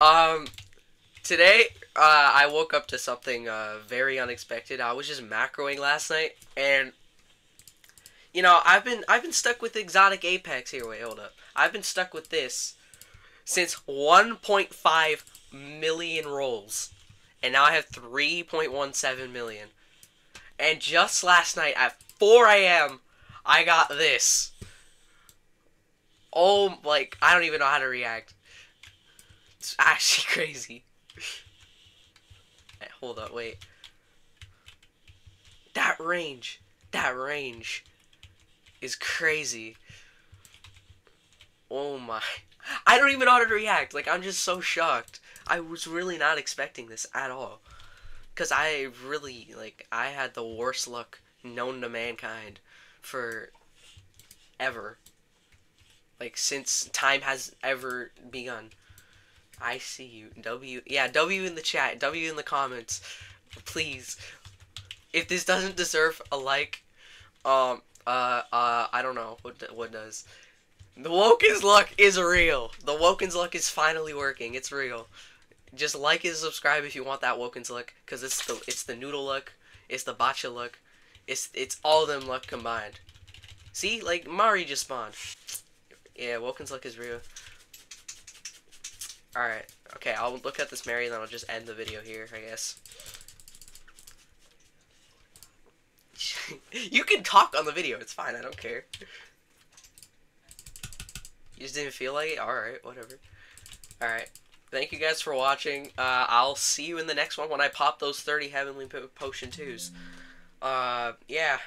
Um, today, uh, I woke up to something, uh, very unexpected. I was just macroing last night, and, you know, I've been, I've been stuck with Exotic Apex. Here, wait, hold up. I've been stuck with this since 1.5 million rolls, and now I have 3.17 million. And just last night at 4 a.m., I got this. Oh, like, I don't even know how to react. Ah, it's actually crazy. Hey, hold up, wait. That range, that range is crazy. Oh my. I don't even know how to react. Like, I'm just so shocked. I was really not expecting this at all. Because I really, like, I had the worst luck known to mankind for ever. Like, since time has ever begun. I see you. W. Yeah, W in the chat. W in the comments. Please. If this doesn't deserve a like, um, uh, uh, I don't know. What, what does? The Wokenz luck is real. The Wokenz luck is finally working. It's real. Just like and subscribe if you want that Wokenz luck, cause it's the it's the noodle luck, it's the bacha luck, it's it's all them luck combined. See, like Mari just spawned. Yeah, Wokenz luck is real. Alright. Okay, I'll look at this Mari and then I'll just end the video here, I guess. you can talk on the video, it's fine, I don't care. You just didn't feel like it? Alright, whatever. Alright. Thank you guys for watching. Uh, I'll see you in the next one when I pop those 30 Heavenly Potion 2s. Uh, yeah.